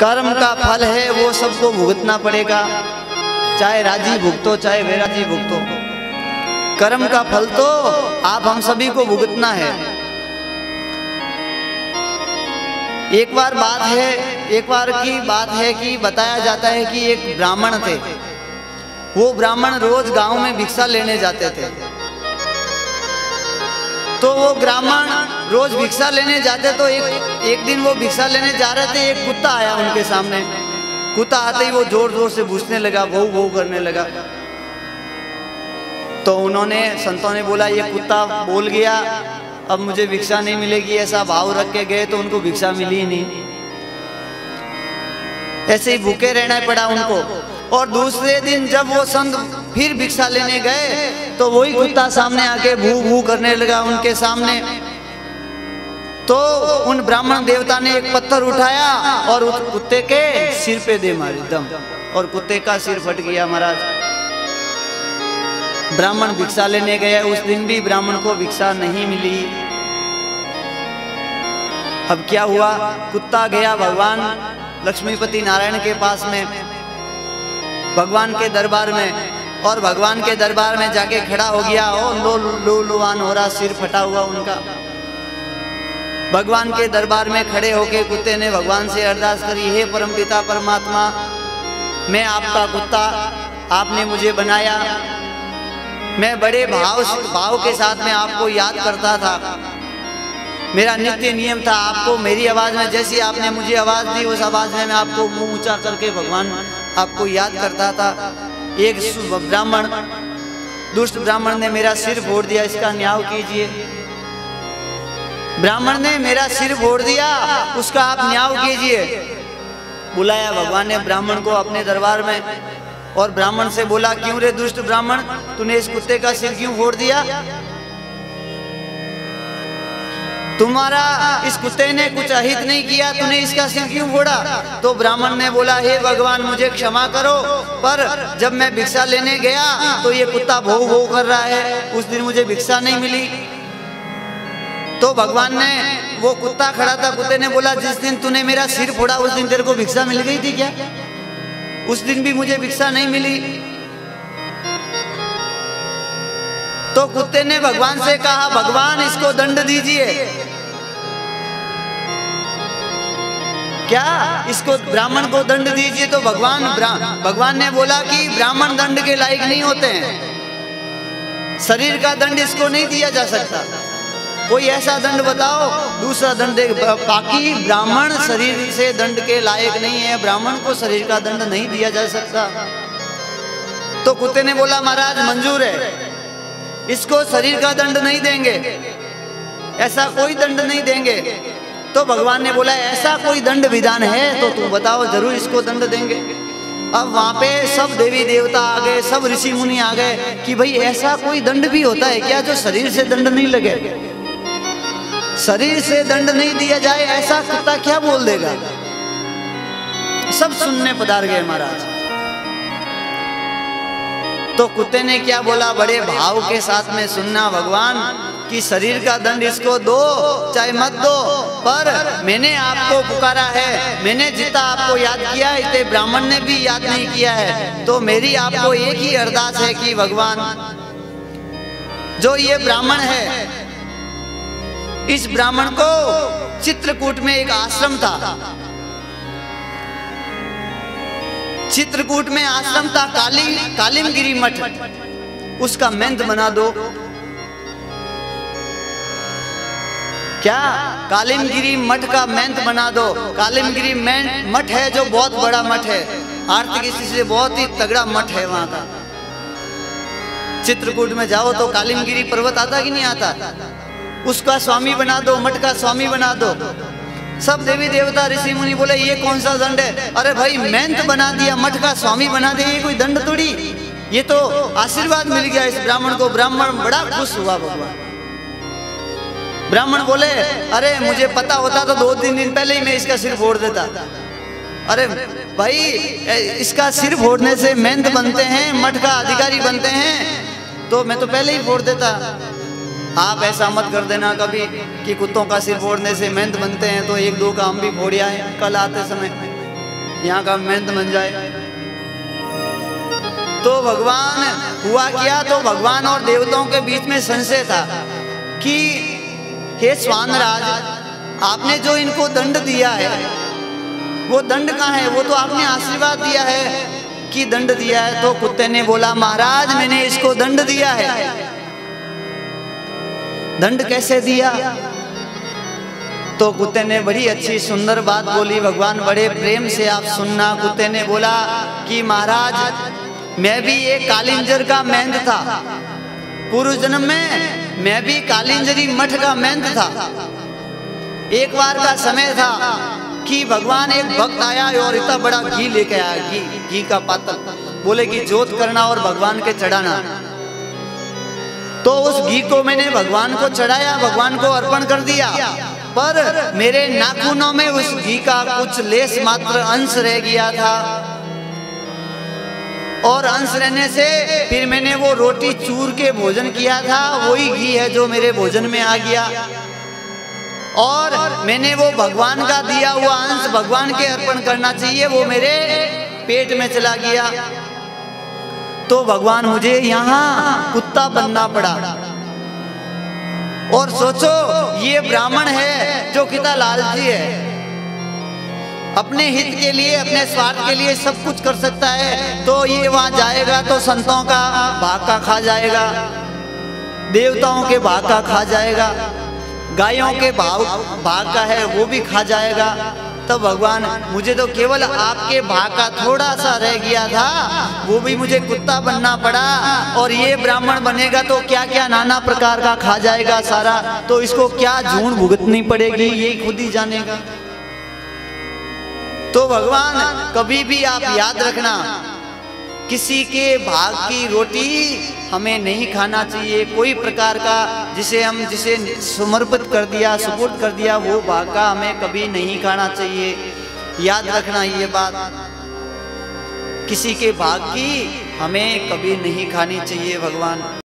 कर्म का फल है, वो सबको भुगतना पड़ेगा। चाहे राज़ी भुगतो, चाहे वैराजी भुगतो। कर्म का फल तो आप हम सभी को भुगतना है। एक बार बात है, एक बार की बात है कि बताया जाता है कि एक ब्राह्मण थे। वो ब्राह्मण रोज गाँव में भिक्षा लेने जाते थे। तो वो ब्राह्मण रोज भिक्षा लेने जाते तो एक एक दिन वो भिक्षा लेने जा रहे थे, एक कुत्ता आया उनके सामने। कुत्ता आते ही वो ज़ोर ज़ोर से भूसने लगा बहु बहु करने लगा। तो उन्होंने, संतों ने बोला, ये कुत्ता बोल गया, अब मुझे भिक्षा नहीं मिलेगी, ऐसा भाव रख के गए तो उनको भिक्षा मिली नहीं। ऐसे ही भूखे रहना पड़ा उनको। और दूसरे दिन जब वो संत फिर भिक्षा लेने गए तो वही कुत्ता सामने आके भू भू करने लगा उनके सामने। तो उन ब्राह्मण देवता ने एक पत्थर उठाया और उस कुत्ते के सिर पे दे मारी दम और कुत्ते का सिर फट गया महाराज। ब्राह्मण भिक्षा लेने गया उस दिन भी ब्राह्मण को भिक्षा नहीं मिली। अब क्या हुआ? कुत्ता गया भगवान, लक्ष्मीपति नारायण के पास में, भगवान के दरबार में। और भगवान के दरबार में जाके खड़ा हो गया ओ लो लो, लुआन हो रहा, सिर फटा हुआ उनका। भगवान के दरबार में खड़े होके कुत्ते ने भगवान से अरदास करी, हे परमपिता, परमात्मा, मैं आपका कुत्ता, आपने मुझे बनाया। मैं बड़े भाव भाव के साथ में आपको याद करता था। मेरा नित्य नियम था, आपको मेरी आवाज़ में, जैसी आपने मुझे आवाज़ दी, उस आवाज़ में मैं आपको मुँह ऊँचा करके भगवान आपको याद करता था। एक ब्राह्मण, दुष्ट ब्राह्मण ने मेरा सिर फोड़ दिया, इसका न्याय कीजिए। ब्राह्मण ने मेरा सिर फोड़ दिया, उसका आप न्याय कीजिए। बुलाया भगवान ने ब्राह्मण को अपने दरबार में और ब्राह्मण से बोला, क्यों रे दुष्ट ब्राह्मण? तूने इस कुत्ते का सिर क्यों फोड़ दिया? तुम्हारा इस कुत्ते ने कुछ अहित नहीं किया, तूने इसका सिर क्यों फोड़ा? तो ब्राह्मण ने बोला, हे भगवान, मुझे क्षमा करो, पर जब मैं भिक्षा लेने गया तो ये कुत्ता भो भो कर रहा है, उस दिन मुझे भिक्षा नहीं मिली। तो भगवान ने, वो कुत्ता खड़ा था, कुत्ते ने बोला, जिस दिन तूने मेरा सिर फोड़ा, उस दिन तेरे को भिक्षा मिल गई थी क्या? उस दिन भी मुझे भिक्षा नहीं मिली। तो कुत्ते ने भगवान से कहा, भगवान, इसको दंड दीजिए। क्या? इसको ब्राह्मण को दंड दीजिए? तो भगवान भगवान ने बोला कि ब्राह्मण दंड के लायक नहीं होते हैं। शरीर का दंड इसको नहीं दिया जा सकता। कोई ऐसा दंड बताओ, दूसरा दंड बाकी ब्राह्मण शरीर से दंड के लायक नहीं है, ब्राह्मण को शरीर का दंड नहीं दिया जा सकता। तो कुत्ते ने बोला, महाराज, मंजूर है। इसको शरीर का दंड नहीं देंगे। ऐसा कोई दंड नहीं देंगे। तो भगवान ने बोला, ऐसा कोई दंड विधान है तो तुम बताओ, ज़रूर इसको दंड देंगे। अब वहाँ पे सब देवी देवता आ गए, सब ऋषि मुनि आ गए कि भाई ऐसा कोई दंड भी होता है क्या जो शरीर से दंड नहीं लगे? शरीर से दंड नहीं दिया जाए, ऐसा कुत्ता क्या बोल देगा? सब सुनने पधार गए महाराज। तो कुत्ते ने क्या बोला? बड़े भाव के साथ में सुनना भगवान, कि शरीर का दंड इसको दो, चाहे मत दो। पर मैंने आपको पुकारा है, मैंने जितना आपको याद किया, इतने ब्राह्मण ने भी याद नहीं किया है। तो मेरी आपको एक ही अरदास है कि भगवान, जो ये ब्राह्मण है, इस ब्राह्मण को चित्रकूट में एक आश्रम था। चित्रकूट में आश्रम था काली कालिमगिरी मठ। उसका मेंद बना दो। क्या? कालिमगिरी मठ का मेंत बना दो। कालिमगिरी मठ है जो बहुत बड़ा मठ है। आर्थिक स्थिति से बहुत ही तगड़ा मठ है वहाँ का। चित्रकूट में जाओ तो कालिमगिरी पर्वत आता कि नहीं आता? उसका स्वामी बना दो, मठ का स्वामी बना दो। सब देवी देवता ऋषि मुनि बोले, ये कौन सा दंड है? अरे भाई मेहनत बना दिया, मठ का स्वामी बना दिया, ये कोई दंड थोड़ी? ये तो आशीर्वाद मिल गया इस ब्राह्मण को। ब्राह्मण बड़ा खुश हुआ भगवान। ब्राह्मण बोले, अरे, मुझे पता होता तो दो तीन दिन पहले ही मैं इसका सिर फोड़ देता। अरे भाई इसका सिर फोड़ने से मेहनत बनते हैं, मठ का अधिकारी बनते हैं तो मैं तो पहले ही फोड़ देता। आप ऐसा मत कर देना कभी कि कुत्तों का सिर फोड़ने से मेहनत बनते हैं तो एक दो का हम भी फोड़िया है। कल आते समय यहाँ का मेहनत बन जाए। तो भगवान, हुआ क्या? तो भगवान और देवताओं के बीच में संशय था कि, हे स्वानराज आपने जो इनको दंड दिया है, वो दंड कहाँ है? वो तो आपने आशीर्वाद दिया है कि दंड दिया है। तो कुत्ते ने बोला, महाराज, मैंने इसको दंड दिया है। दंड कैसे दिया? तो कुत्ते ने बड़ी अच्छी सुंदर बात बोली, भगवान, बड़े प्रेम से आप सुनना। कुत्ते ने बोला कि, महाराज, मैं भी एक कालिंजर का मेहंद था। पूर्व जन्म में मैं भी कालिंजरी मठ का मेहंद था। एक बार का समय था कि भगवान एक भक्त आया और इतना बड़ा घी लेके आया, घी घी का पात्र बोले कि, जोत करना और भगवान के चढ़ाना। तो उस घी को मैंने भगवान को चढ़ाया, भगवान को अर्पण कर दिया। पर मेरे नाखूनों में उस घी का कुछ लेस मात्र अंश रह गया था। और अंश रहने से फिर मैंने वो रोटी चूर के भोजन किया था, वही घी है जो मेरे भोजन में आ गया। और मैंने वो भगवान का दिया हुआ अंश भगवान के अर्पण करना चाहिए, वो मेरे पेट में चला गया। तो भगवान मुझे यहाँ कुत्ता बनना पड़ा। और सोचो, ये ब्राह्मण है जो कितना लालची है। अपने हित के लिए, अपने स्वार्थ के लिए सब कुछ कर सकता है। तो ये वहाँ जाएगा तो संतों का भाग का खा जाएगा, देवताओं के भाग का खा जाएगा, गायों के भाव भाग का है वो भी खा जाएगा। तो भगवान, मुझे तो केवल आपके भाग का थोड़ा सा रह गया था। वो भी मुझे कुत्ता बनना पड़ा और ये ब्राह्मण बनेगा तो क्या क्या नाना प्रकार का खा जाएगा सारा। तो इसको क्या झूठ भुगतनी पड़ेगी, ये खुद ही जानेगा। तो भगवान, कभी भी आप याद रखना किसी के भाग की रोटी हमें नहीं खाना चाहिए। कोई प्रकार का जिसे हम, जिसे समर्पित कर दिया सपोर्ट कर दिया, वो भाग का हमें कभी नहीं खाना चाहिए। याद रखना ये बात। किसी के भाग की हमें कभी नहीं खानी चाहिए, भगवान।